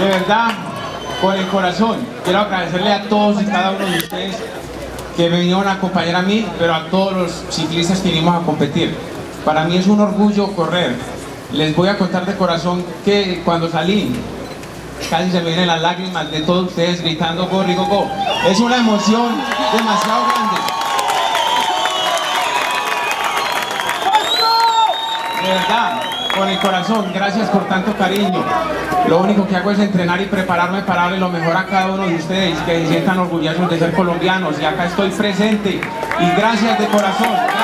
de verdad, con el corazón, quiero agradecerle a todos y cada uno de ustedes que me vinieron a acompañar a mí, pero a todos los ciclistas que vinimos a competir. Para mí es un orgullo correr. Les voy a contar de corazón que cuando salí, casi se me vienen las lágrimas de todos ustedes gritando go, go, go. Es una emoción demasiado grande. De verdad, con el corazón, gracias por tanto cariño. Lo único que hago es entrenar y prepararme para darle lo mejor a cada uno de ustedes, que se sientan orgullosos de ser colombianos. Y acá estoy presente. Y gracias de corazón.